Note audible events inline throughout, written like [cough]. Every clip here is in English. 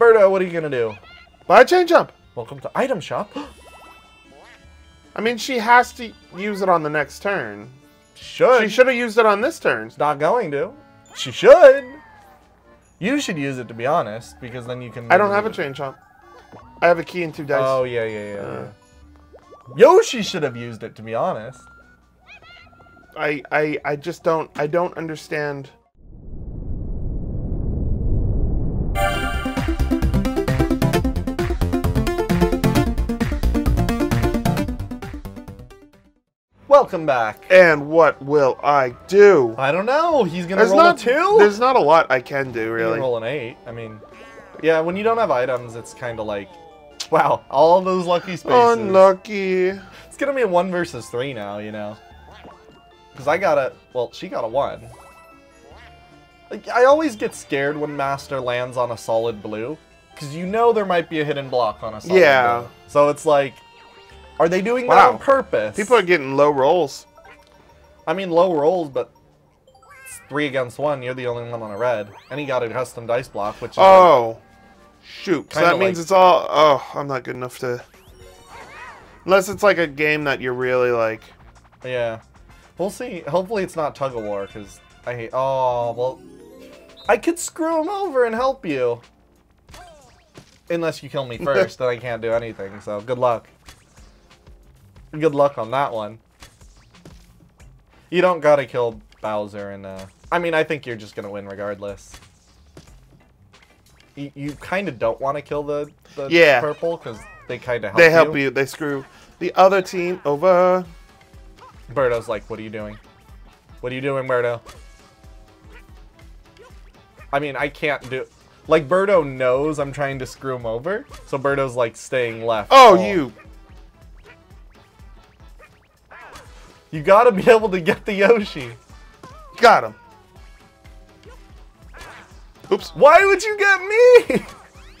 Birdo, what are you gonna do? Buy a chain jump. Welcome to item shop. [gasps] I mean, she has to use it on the next turn. should. She should have used it on this turn. It's not going to. She should. You should use it to be honest, because then you can. I don't have a chain jump. I have a key and two dice. Oh yeah, yeah, yeah. Uh. yeah. Yoshi should have used it to be honest. I, I, I just don't, I don't understand. Welcome back. And what will I do? I don't know. He's gonna There's roll not a two. There's not a lot I can do You can really. roll an eight. I mean, yeah. When you don't have items, it's kind of like, wow, all those lucky spaces. Unlucky. It's gonna be a one versus three now, you know. Because I got a, well, she got a one. Like, I always get scared when Master lands on a solid blue. Because you know there might be a hidden block on a solid Yeah. blue. So it's like, are they doing that on purpose? People are getting low rolls. I mean, low rolls, but it's three against one. You're the only one on a red. And he got a custom dice block, which is oh. like- Oh, shoot. So that means like- it's all. Oh, I'm not good enough to. Unless it's like a game that you're really like. Yeah. We'll see. Hopefully it's not tug of war, because I hate. Oh, well. I could screw him over and help you. Unless you kill me [laughs] first, then I can't do anything, so good luck. Good luck on that one. You don't gotta kill Bowser and, uh. I mean, I think you're just gonna win regardless. You, you kind of don't want to kill the, the Yeah. purple, because they kind of help They help you. They screw the other team over. Birdo's like, what are you doing? What are you doing, Birdo? I mean, I can't do... Like, Birdo knows I'm trying to screw him over, so Birdo's, like, staying left. Oh, you. You gotta be able to get the Yoshi. Got him. Oops. Why would you get me?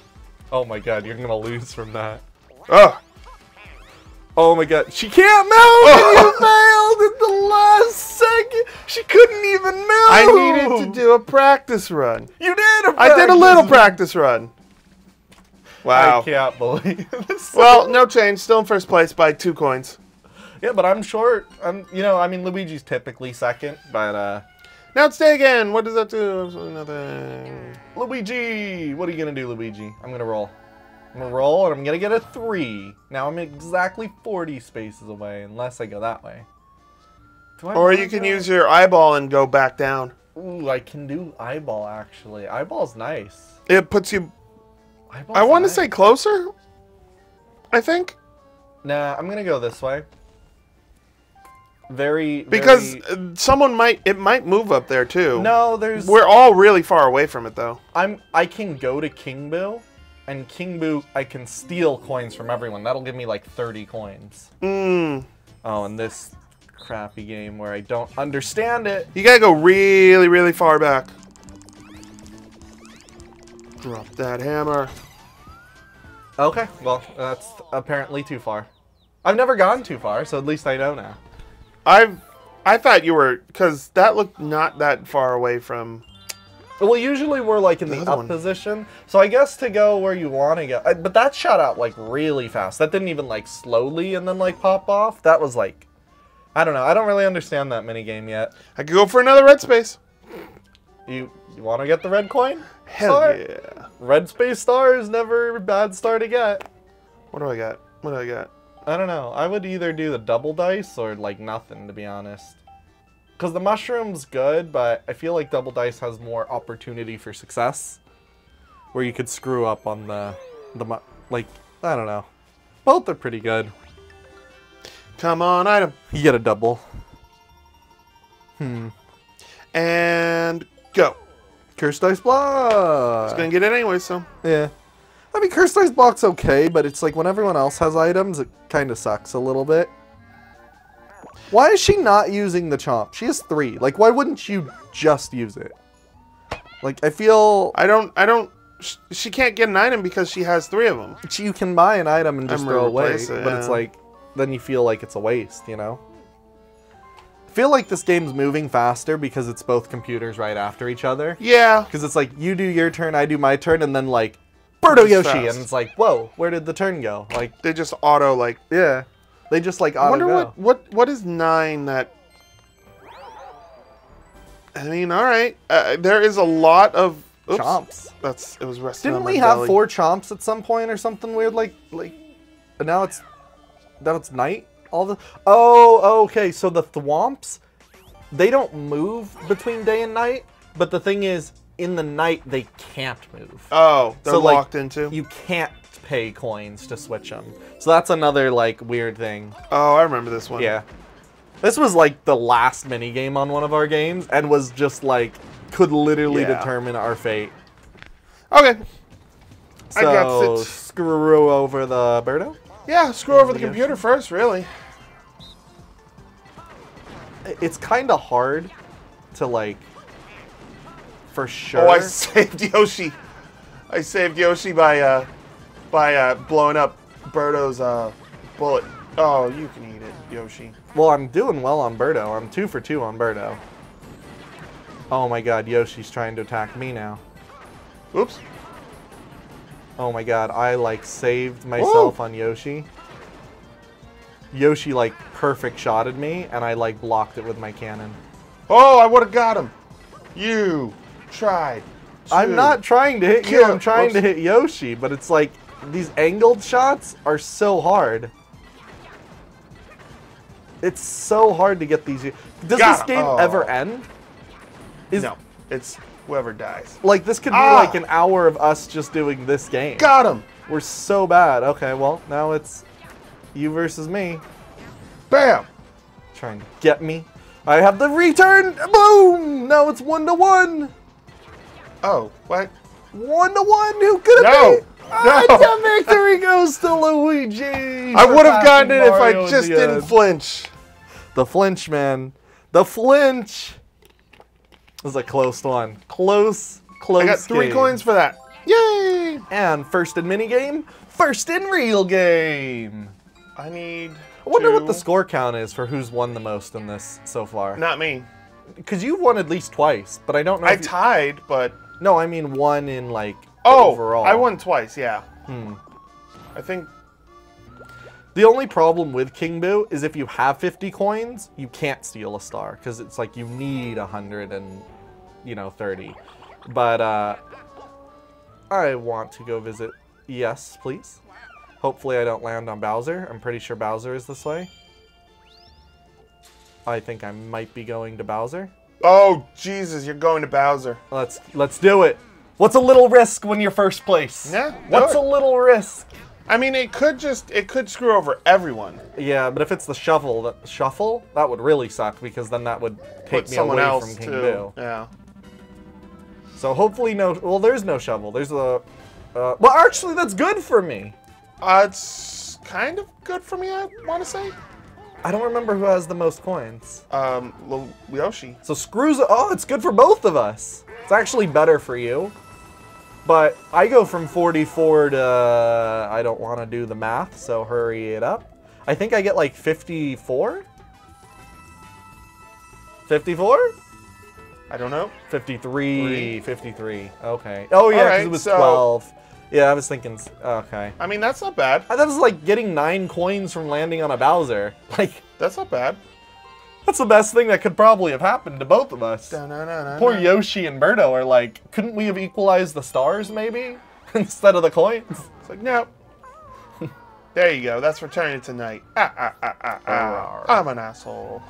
[laughs] oh my god, you're gonna lose from that. Oh. Oh my god, she can't move! and you [laughs] failed at the last second! She couldn't even move! I needed to do a practice run. You did a I did a little practice- practice run. Wow. I can't believe [laughs] this. Well, no change. Still in first place by two coins. Yeah, but I'm short. I'm, you know, I mean, Luigi's typically second, but uh, Now it's day again. What does that do? Absolutely nothing. Luigi, what are you gonna do, Luigi? I'm gonna roll. I'm gonna roll, and I'm gonna get a three. Now I'm exactly 40 spaces away, unless I go that way. Or you can go- use your eyeball and go back down. Ooh, I can do eyeball actually. Eyeball's nice. It puts you. Eyeball's I want to say closer. I think Nah, I'm gonna go this way. Very because very- uh, someone might. It might move up there too. no, there's We're all really far away from it though. I'm I can go to King Boo, and King Boo I can steal coins from everyone. That'll give me like 30 coins. Mm. Oh, and this crappy game where I don't understand it. You gotta go really, really far back. Drop that hammer. Okay, well that's apparently too far. I've never gone too far, so at least I know now. I've. I thought you were because that looked not that far away from. Well, usually we're like in the, other up one. position, so I guess to go where you want to go. I- But that shot out like really fast. That didn't even like slowly and then like pop off. That was like, I don't know. I don't really understand that mini game yet. I could go for another red space. You you want to get the red coin? Hell Star? yeah! Red space star is never a bad star to get. What do I got? What do I got? I don't know. I would either do the double dice or like nothing, to be honest. Because the mushroom's good, but I feel like double dice has more opportunity for success. Where you could screw up on the, the mu- like, I don't know. Both are pretty good. Come on, item. You get a double. Hmm. And go. Curse dice block. It's gonna get it anyway, so. Yeah. I mean, Curse Dice Block's okay, but it's like when everyone else has items, it kind of sucks a little bit. Why is she not using the chomp? She has three. Like, why wouldn't you just use it? Like, I feel I don't. I don't. She can't get an item because she has three of them. she- you can buy an item and just throw away, it, but it's like, then you feel like it's a waste, you know? I feel like this game's moving faster because it's both computers right after each other. Yeah. Because it's like, you do your turn, I do my turn, and then like! Birdo Yoshi, fast. and it's like, whoa, where did the turn go? Like, They just auto like. yeah, they just like I auto wonder go. what what what is nine that. I mean, all right. Uh, there is a lot of oops, chomps. That's it was resting Didn't we have belly. four chomps at some point or something weird like like? And now it's now it's night. All the oh okay. So the thwomps, they don't move between day and night. But the thing is, in the night they can't move. Oh, they're So, like, locked into. You can't pay coins to switch them. So that's another like weird thing. oh, I remember this one. Yeah. This was like the last mini game on one of our games and was just like could literally Yeah. determine our fate. Okay. So I got it. screw over the Birdo. Yeah, screw over the computer first, really. It's kind of hard to like for sure. Oh, I saved Yoshi. I saved Yoshi by uh by uh blowing up Birdo's uh bullet. Oh, you can eat it, Yoshi. well, I'm doing well on Birdo. I'm two for two on Birdo. Oh my god, Yoshi's trying to attack me now. Oops. Oh my god, I like saved myself on Yoshi. Yoshi like perfect shotted me and I like blocked it with my cannon. Oh, I would have got him. You tried. I'm not trying to hit you, I'm trying to hit Yoshi, but it's like these angled shots are so hard. It's so hard to get these. Does Got this him. game Oh. ever end? Is No, it's whoever dies. like this could be Ah. like an hour of us just doing this game. Got him. We're so bad. Okay, well now it's you versus me. Bam. Trying to get me. I have the return. Boom! Now it's one to one. Oh, what? One to one. Who could it No. be? Ah, No. the victory goes to Luigi. I would have gotten it if I just didn't end. flinch. The flinch, man. The flinch. This is a close one. Close, close. I got three game. coins for that. Yay! And first in mini game, first in real game. I need. I wonder what the score count is for who's won the most in this so far. Not me. Because you've won at least twice, but I don't know. I tied, but no, I mean one in like oh, overall. I won twice. Yeah. Hmm. I think. The only problem with King Boo is if you have 50 coins, you can't steal a star because it's like you need 100 and you know 30. But uh, I want to go visit. Yes, please. Hopefully, I don't land on Bowser. I'm pretty sure Bowser is this way. I think I might be going to Bowser. Oh Jesus! You're going to Bowser. Let's let's do it. What's a little risk when you're first place? Yeah, What's it. a little risk? I mean, it could just it could screw over everyone. Yeah, but if it's the shovel, that shuffle, that would really suck because then that would take Put me away else from King too. Boo. Yeah. So hopefully no. Well, there's no shovel. There's a. Uh, well, actually, that's good for me. Uh, it's kind of good for me. I want to say. I don't remember who has the most coins. Um, Lil Yoshi. So screws. Oh, it's good for both of us. It's actually better for you. But I go from 44 to. I don't want to do the math, so hurry it up. I think I get like 54. 54? I don't know. 53. 53. Okay. Oh, yeah, because Alright, it was so- 12. Yeah, I was thinking. Okay. I mean, that's not bad. That was like getting nine coins from landing on a Bowser. [laughs] Like, That's not bad. that's the best thing that could probably have happened to both of us. Da-na-na-na-na. Poor Yoshi and Birdo are like, couldn't we have equalized the stars maybe? [laughs] Instead of the coins? It's like, nope. [laughs] there you go. That's returning tonight. Ah, ah, ah, ah, ah. I'm an asshole.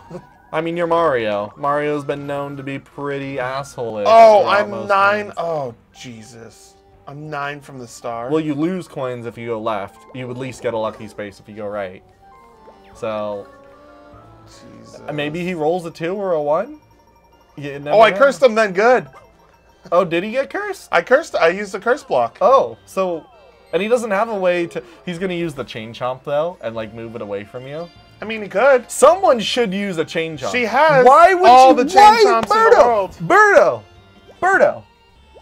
I mean, you're Mario. Mario's been known to be pretty asshole. Oh, I'm nine. Oh, Jesus. I'm nine from the star. Well, you lose coins if you go left. You at least get a lucky space if you go right. So, Jesus. maybe he rolls a two or a one? Oh, I know. cursed him then. Good. Oh, did he get cursed? I cursed. I used the curse block. Oh, so, and he doesn't have a way to. He's gonna use the chain chomp though, and like move it away from you. I mean, he could. Someone should use a chain chomp. She has Why would all you? the chain why, chomps in the world. Birdo, Birdo,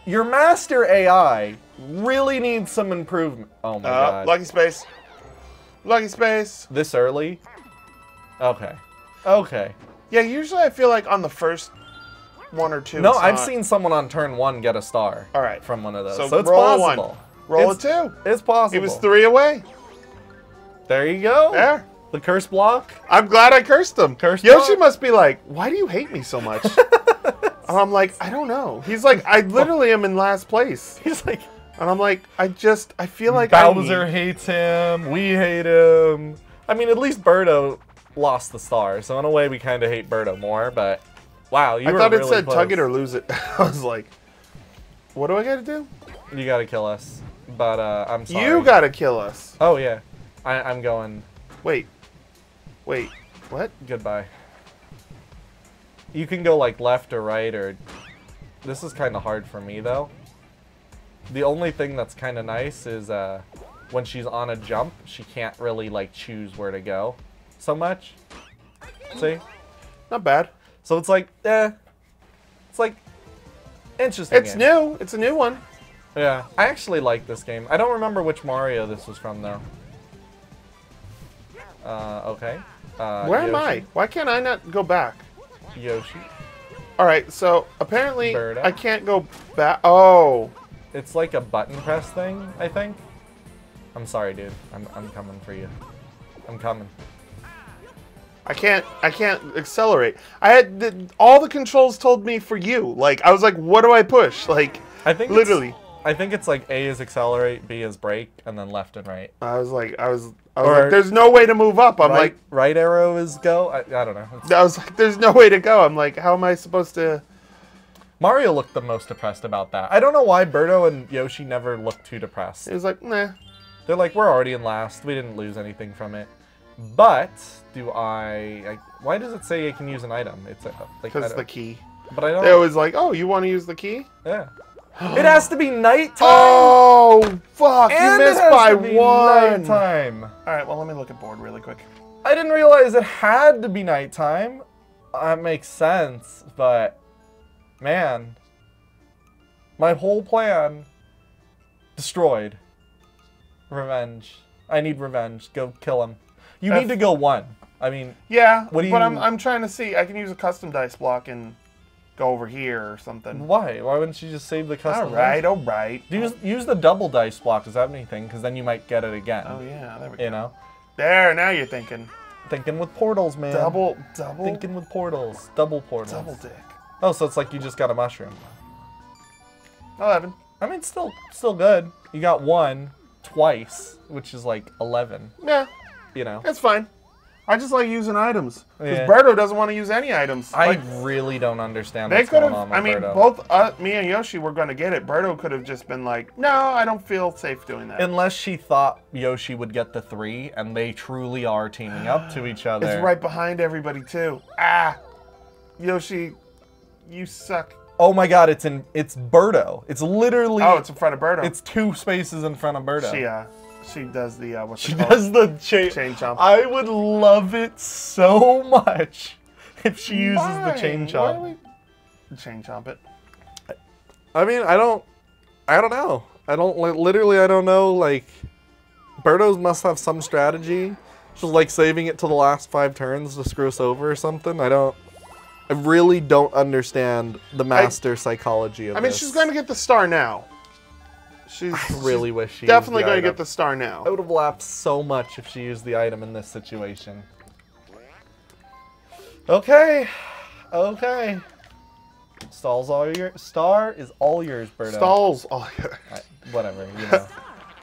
your master AI really needs some improvement. Oh my Uh, god! lucky space. Lucky space. this early? Okay, okay. Yeah, usually I feel like on the first one or two. No, I've not. seen someone on turn one get a star. All right. From one of those, So so, it's roll a one. possible. Roll It's- a two. It's possible. He was three away. There you go. There. The curse block. I'm glad I cursed him. Cursed Yoshi block? must be like, why do you hate me so much? [laughs] and I'm like, I don't know. He's like, I [laughs] literally am in last place. [laughs] He's like And I'm like, I just, I feel like I Bowser need- hates him. We hate him. I mean, at least Birdo lost the star, so in a way we kind of hate Birdo more. But wow, you I thought it said close. tug it or lose it. [laughs] I was like, what do I gotta do? You gotta kill us. But uh, I'm sorry. You gotta kill us. Oh yeah, I, I'm going. Wait. Wait. What? Goodbye. You can go like left or right or. This is kind of hard for me though. The only thing that's kind of nice is uh, when she's on a jump, she can't really like choose where to go so much. See? Not bad. So it's like, eh. It's like interesting. It's game. new. It's a new one. Yeah, I actually like this game. I don't remember which Mario this was from though. Uh, okay. Uh, Where am I? Why can't I not go back? Yoshi. All right, so apparently Birdo. I can't go back. Oh, It's like a button press thing, I think. I'm sorry, dude. I'm, I'm coming for you. I'm coming. I can't. I can't accelerate. I had the, all the controls told me for you. Like I was like, what do I push? Like I think literally. I think it's like A is accelerate, B is brake, and then left and right. I was like, I was. I was Or- like, there's no way to move up. I'm right, like, right arrow is go. I, I don't know. It's- I was like, there's no way to go. I'm like, how am I supposed to? Mario looked the most depressed about that. I don't know why Birdo and Yoshi never looked too depressed. It was like, nah. They're like, we're already in last. We didn't lose anything from it. But do I? I why does it say I can use an item? It's a, like Because the key. But I don't. It was like, oh, you want to use the key? yeah. It has to be nighttime. Oh, fuck! and you it missed has by to be one. Nighttime. All right, well, let me look at board really quick. I didn't realize it had to be nighttime. Uh, that makes sense, but man, my whole plan destroyed. Revenge. I need revenge. Go kill him. You F- need to go one. I mean, Yeah, What do you? but I'm I'm trying to see. I can use a custom dice block and go over here or something. why? Why wouldn't you just save the All custom? right, dice? all right. Use use the double dice block. Does that have anything? Because then you might get it again. Oh yeah, there we go. You know, There, now you're thinking. thinking with portals, man. Double, double, Thinking with portals. Double portals. double dick. Oh, so it's like you just got a mushroom. Eleven. I mean, still, still good. You got one twice, which is like eleven. Yeah, You know, it's fine. I just like using items. Because Yeah. Birdo doesn't want to use any items. I Like, really don't understand they what's could going have. on with I mean, Birdo. both uh, me and Yoshi were going to get it. Birdo could have just been like, "No, I don't feel safe doing that." Unless she thought Yoshi would get the three, and they truly are teaming up to each other. it's right behind everybody too. Ah, Yoshi, you suck. Oh my God! It's in. It's Birdo. It's literally. Oh, it's in front of Birdo. It's two spaces in front of Birdo. she uh, she does the uh, what's She it called? does the chain. Chain jump. I would love it so much if she uses the chain Why? jump. Why we chain jump it? I mean, I don't, I don't know. I don't li- literally. I don't know. Like, Birdos must have some strategy, just like saving it to the last five turns to screw us over or something. I don't. I really don't understand the master psychology of I mean, this. she's going to get the star now. She's really wish she definitely going to get the star now. I would have laughed so much if she used the item in this situation. Okay, okay. Stall's all your star is all yours, Birdo. Stalls. [laughs] Oh, I- whatever, you [laughs] know.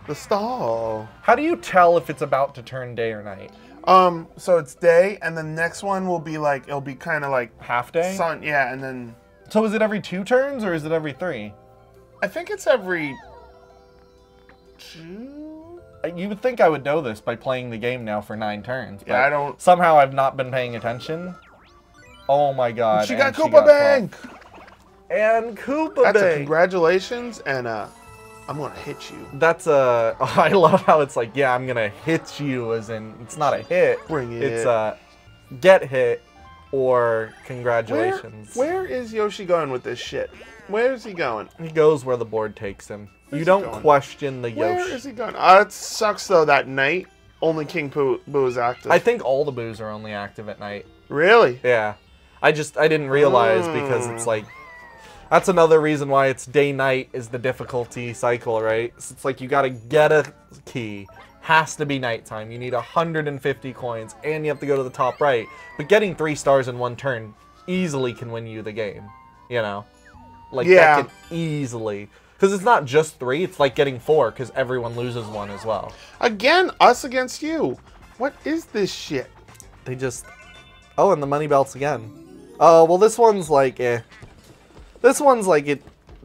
the stall. How do you tell if it's about to turn day or night? Um, so it's day, and the next one will be like it'll be kind of like Half day? sun. Yeah, and then So is it every two turns or is it every three? I think it's every two. Uh, You would think I would know this by playing the game now for nine turns. Yeah, I don't. Somehow I've not been paying attention. Oh my god. She and got Koopa got Bank. 12. And Koopa That's a congratulations, and uh, I'm gonna hit you. That's a. [laughs] I love how it's like, yeah, I'm gonna hit you, as in it's not a hit. Bring it. It's it. a get hit or Where, congratulations. where is Yoshi going with this shit? Where is he going? He goes where the board takes him. Where's you don't question the Where Yoshi. is he going? Uh, it sucks though. That night, only King Boo, Boo is active. I think all the boos are only active at night. really? Yeah. I just I didn't realize because Mm. it's like That's another reason why it's day night is the difficulty cycle, right? So it's like you gotta get a key. Has to be nighttime. You need 150 coins, and you have to go to the top right. But getting three stars in one turn easily can win you the game. You know, like Yeah. that can easily. Because it's not just three; it's like getting four, because everyone loses one as well. Again, us against you. What is this shit? They just. Oh, and the money belts again. Oh, well, this one's like, eh. This one's like, it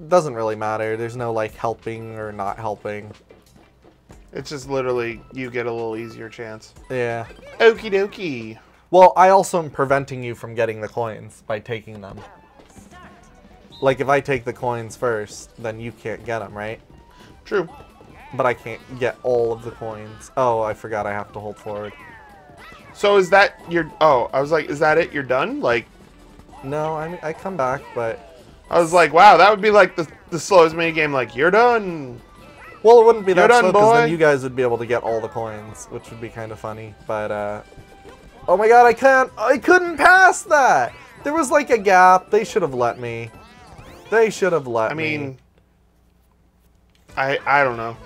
doesn't really matter. There's no, like, helping or not helping. It's just literally you get a little easier chance. Yeah. Okie dokie. Well, I also am preventing you from getting the coins by taking them. Like, if I take the coins first, then you can't get them, right? True. But I can't get all of the coins. Oh, I forgot I have to hold forward. So is that your? Oh, I was like, is that it? You're done? Like, No, I mean, I come back, but... I was like, wow, that would be like the the slowest mini game. Like, you're done. Well, it wouldn't be You're that slow because then you guys would be able to get all the coins, which would be kind of funny. But uh, oh my god, I can't! I couldn't pass that. There was like a gap. They should have let me. They should have let I me. mean, I I don't know.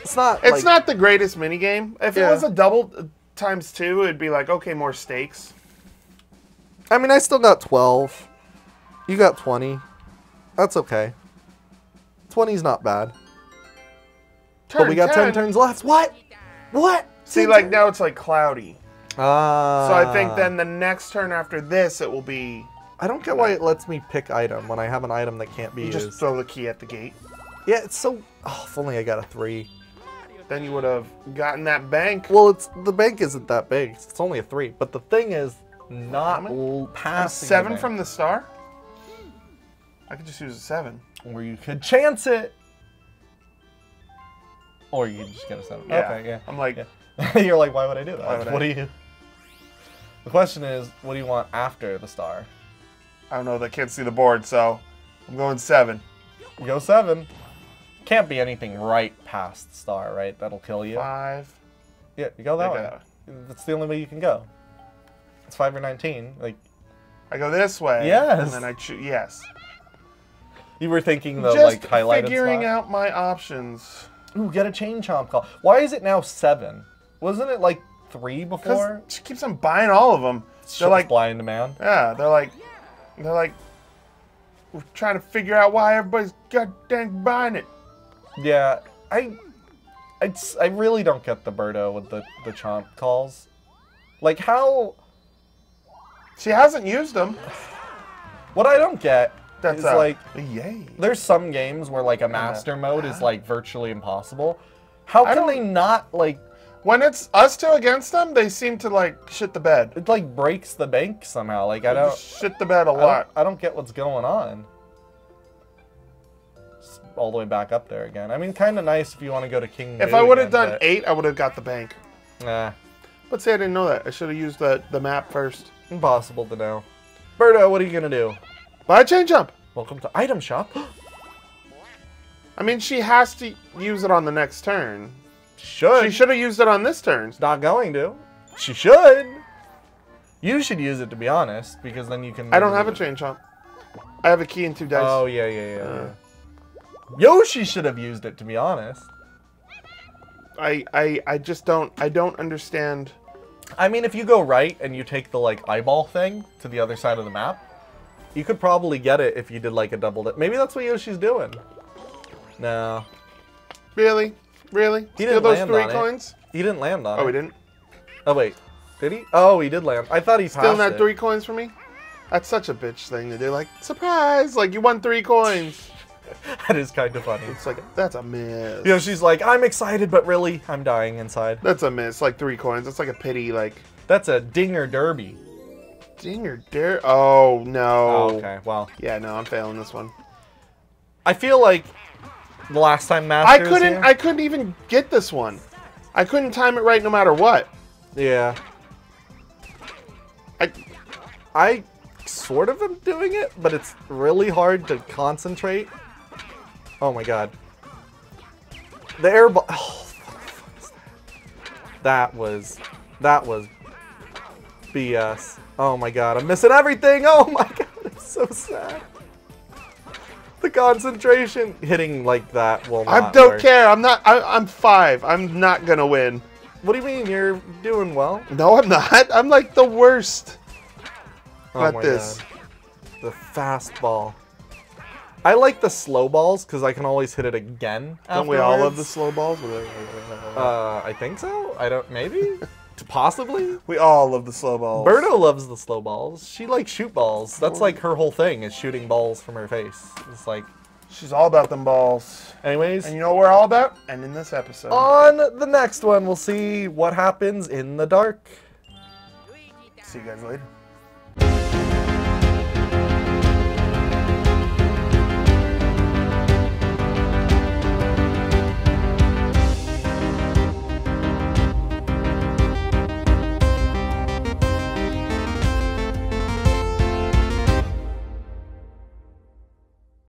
it's not. It's like- not the greatest mini game. If Yeah. it was a double times two, it'd be like okay, more stakes. I mean, I still got twelve. You got twenty. That's okay. 20's not bad. Turn but we got 10. turns left. What? What? See, like now it's like cloudy. Ah. So I think then the next turn after this, it will be I don't get why it lets me pick item when I have an item that can't be you used. just throw the key at the gate. Yeah, it's so. Oh, if only I got a three. Then you would have gotten that bank. Well, it's the bank isn't that big. It's only a three. But the thing is, not passing. the Seven bank. from the star. I could just use a seven. Or you could chance it. Or you just get a seven. Yeah. Okay, yeah. I'm like, Yeah. [laughs] You're like, why would I do that? Would I? what do you? The question is, what do you want after the star? I don't know. They can't see the board, so I'm going seven. You go seven. Can't be anything right past star, right? That'll kill you. Five. Yeah, you go that way. That's the only way you can go. It's five or nineteen. Like I go this way. Yes. And then I choose. Yes. you were thinking the Just like highlighted figuring out my options. Ooh, get a chain chomp call. Why is it now seven? Wasn't it like three before? she keeps on buying all of them. They're like, blind man. yeah, they're like, they're like, we're trying to figure out why everybody's goddamn buying it. Yeah, I, I, I really don't get the Birdo with the the chomp calls. Like how? She hasn't used them. What I don't get That's is a, like yay. there's some games where like a master mode is like virtually impossible. How can they not like? When it's us two against them, they seem to like shit the bed. It like breaks the bank somehow. Like I don't. shit the bed a I don't, lot. I don't get what's going on. It's all the way back up there again. I mean, kind of nice if you want to go to King. If Boo I would have done eight, I would have got the bank. but, Nah, But say I didn't know that. I should have used the, the map first. impossible to know. Birdo, what are you gonna do? Buy a chain jump. Welcome to item shop. [gasps] I mean, she has to use it on the next turn. Should. She should have used it on this turn. It's not going to. She should. You should use it to be honest, because then you can. I don't have a chain jump. I have a key and two dice. Oh yeah, yeah, yeah. Uh. yeah. Yoshi should have used it to be honest. I, I I just don't I don't understand. I mean, if you go right and you take the like eyeball thing to the other side of the map, you could probably get it if you did like a double. Maybe that's what Yoshi's doing. No, Really, really. He didn't those land three on it. coins. he didn't land on Oh, it. Oh, he didn't. Oh wait, did he? Oh, he did land. I thought he passed that it. three coins for me. That's such a bitch thing to do. Like surprise! Like you won three coins. [laughs] that is kind of funny. It's like that's a miss. You know, she's like, I'm excited, but really, I'm dying inside. That's a miss. Like three coins. That's like a pity. Like That's a dinger derby. dinger dare. Oh no. Oh, okay, well, Yeah, no, I'm failing this one. I feel like the last time I couldn't. here- I couldn't even get this one. I couldn't time it right no matter what. Yeah. I I sort of am doing it, but it's really hard to concentrate. Oh my god. The air ball. Oh, what the fuck is that? That was. That was. BS. Oh my god, I'm missing everything! Oh my [laughs] god, it's so sad. Concentration. Hitting like that will not I don't work. care. I'm not. I, I'm five. I'm not gonna win. What do you mean? You're doing well. No, I'm not. I'm like the worst. Oh this. God. The fastball. I like the slow balls because I can always hit it again. Don't we all love the slow balls? [laughs] Uh, I think so. I don't. Maybe. [laughs] Possibly. we all love the slow balls. Birdo loves the slow balls. She likes shoot balls. That's like her whole thing is shooting balls from her face. It's like, She's all about them balls. anyways. And you know what we're all about? And in this episode. On the next one, we'll see what happens in the dark. See you guys later.